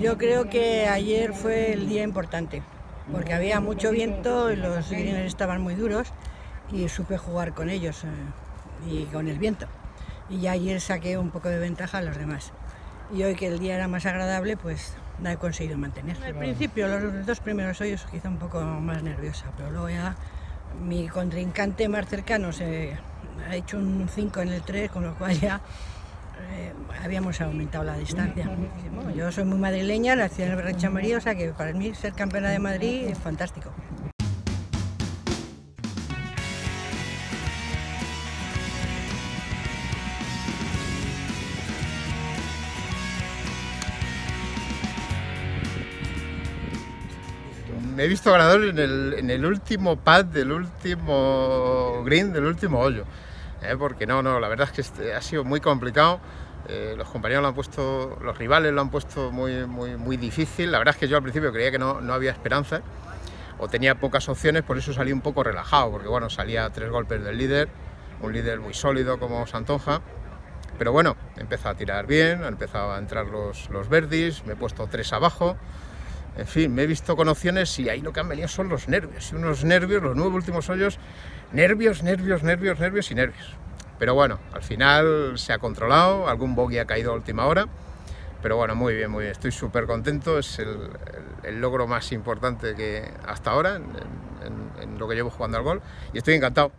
yo creo que ayer fue el día importante, porque había mucho viento, y los greens estaban muy duros y supe jugar con ellos eh, y con el viento. Y ya ayer saqué un poco de ventaja a los demás. Y hoy que el día era más agradable, pues la he conseguido mantener. Al principio, los dos primeros hoyos quizá un poco más nerviosa, pero luego ya mi contrincante más cercano se ha hecho un 5 en el 3, con lo cual ya habíamos aumentado la distancia. yo soy muy madrileña, nací en el Berrenchamarí, o sea que para mí ser campeona de Madrid es fantástico. me he visto ganador en el, en el, último pad del último green, del último hoyo. ¿eh? porque no, no, la verdad es que este ha sido muy complicado. Eh, los compañeros lo han puesto, los rivales lo han puesto muy, muy, muy difícil. La verdad es que yo al principio creía que no, no había esperanza o tenía pocas opciones, por eso salí un poco relajado, porque bueno, salía tres golpes del líder, un líder muy sólido como Santonja. Pero bueno, he empezado a tirar bien, empezado a entrar los, los verdis, me he puesto tres abajo. En fin, me he visto con opciones y ahí lo que han venido son los nervios. Y unos nervios, los nueve últimos hoyos, nervios, nervios, nervios, nervios y nervios. Pero bueno, al final se ha controlado, algún bogey ha caído a última hora. Pero bueno, muy bien, muy bien. Estoy súper contento. Es el, logro más importante que hasta ahora en, en lo que llevo jugando al gol. Y estoy encantado.